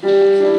Música